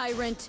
tyrant!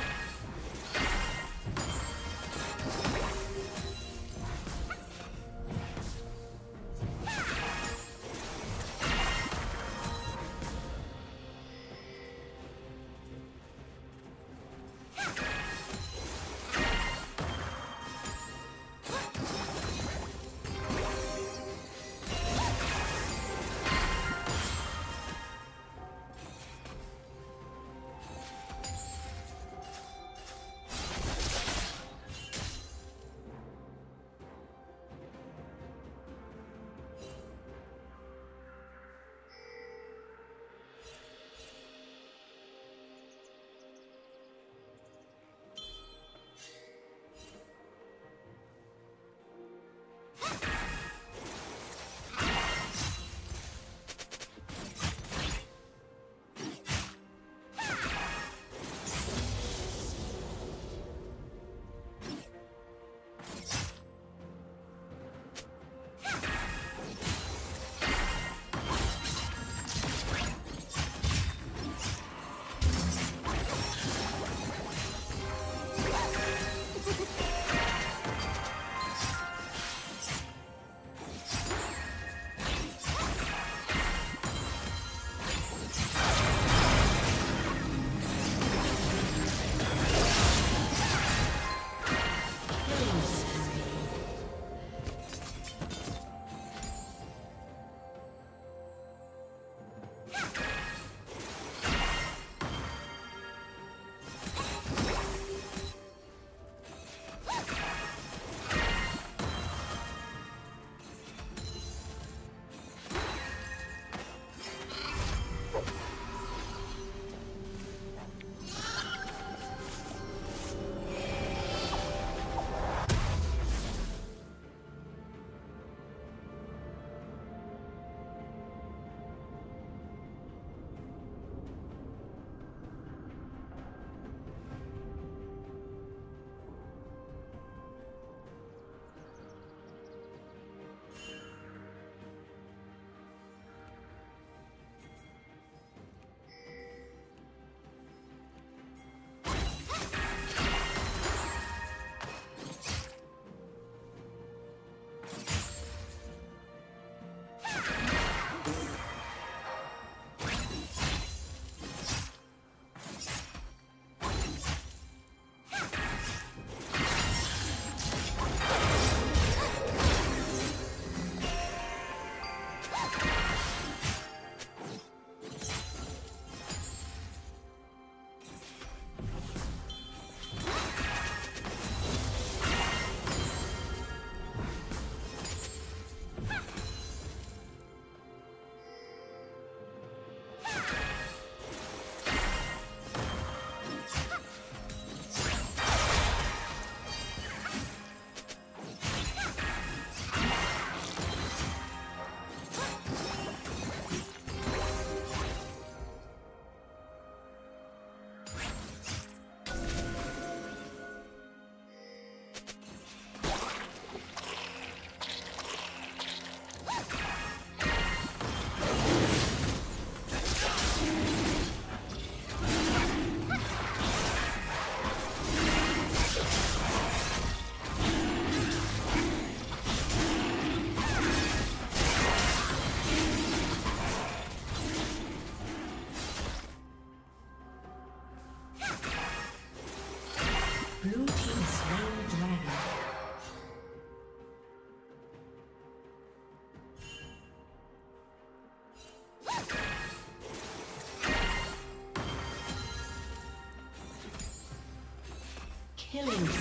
Killing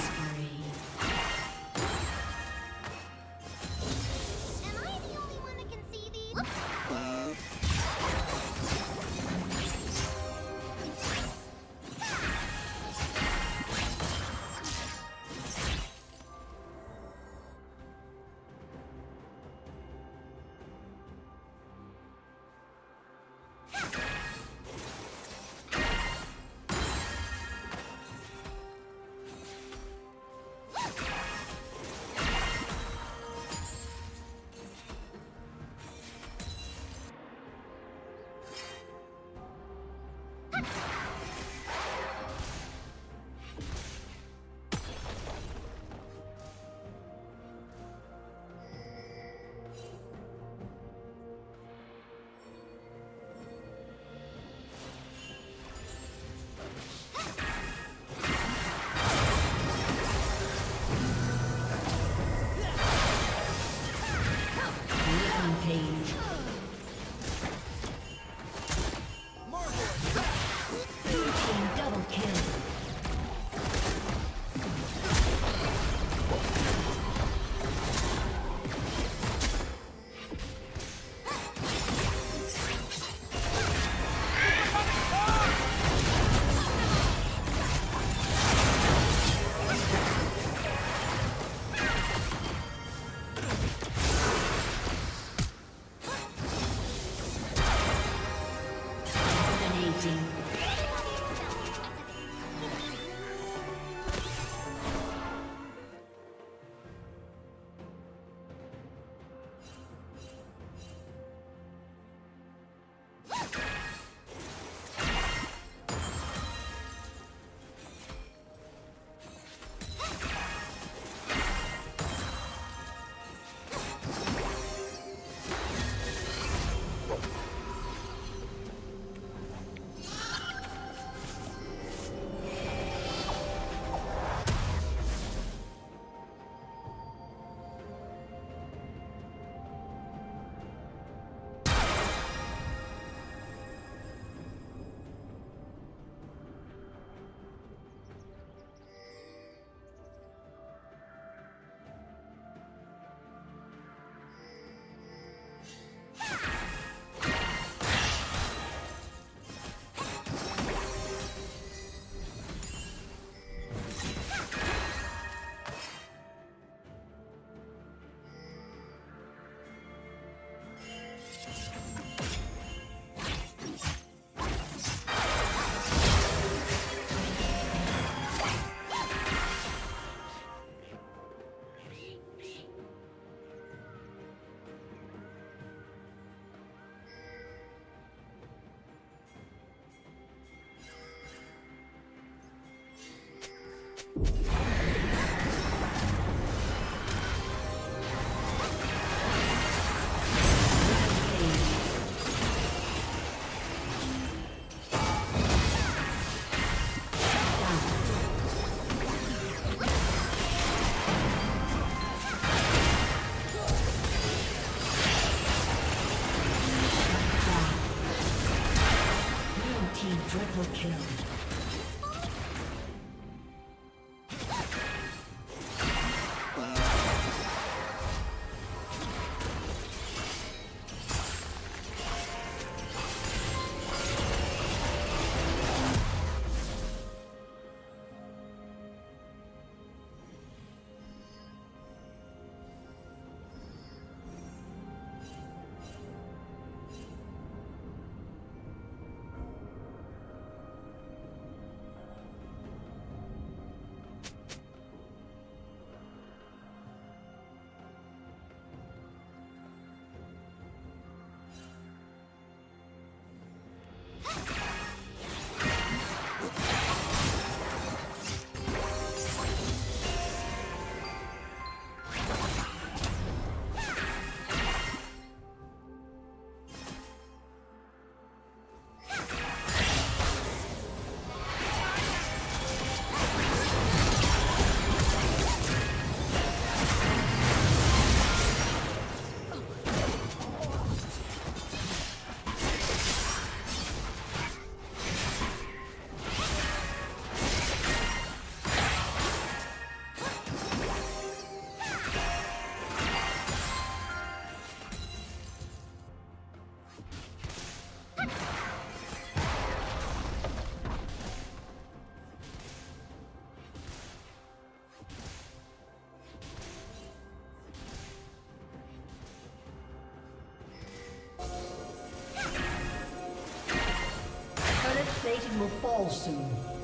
will fall soon.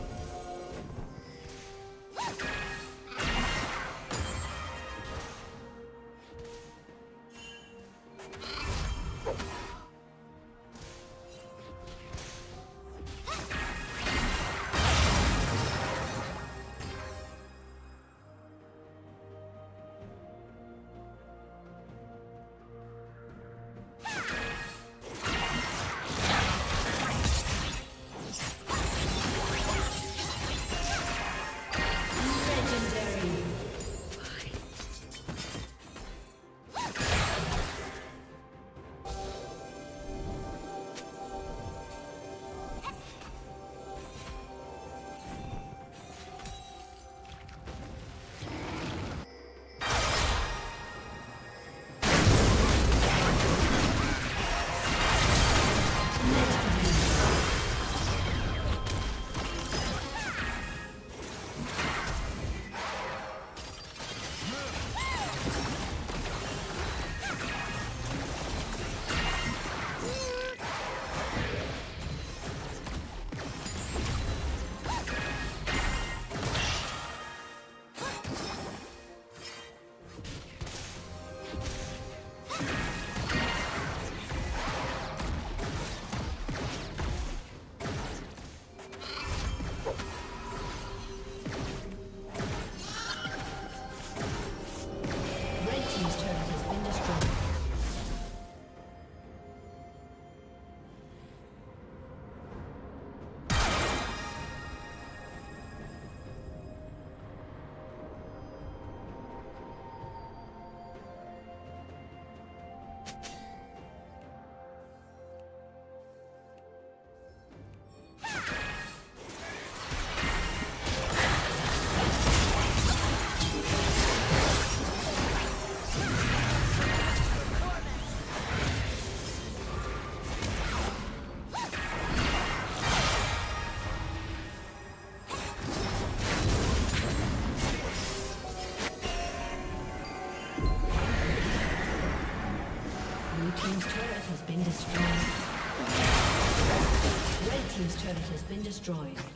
Destroyed.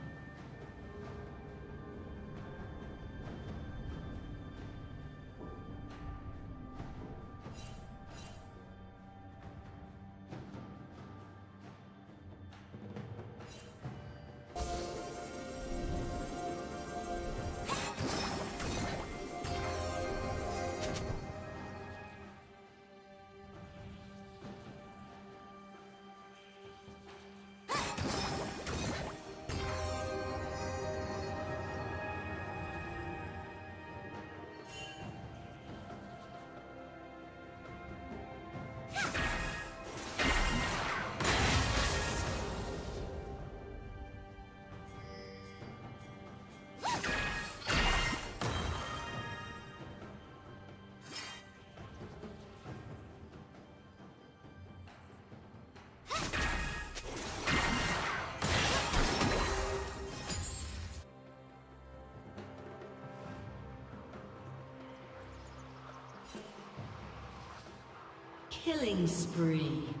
Killing spree.